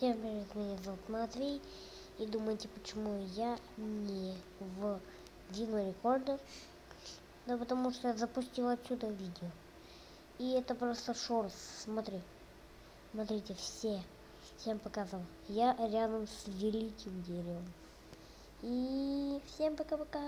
Всем привет, меня зовут Матвей. И думаете, почему я не в Dino Recorder? Да потому что я запустил отсюда видео. И это просто шорс. смотри. Смотрите, все. Всем показывал. Я рядом с великим деревом. И всем пока-пока.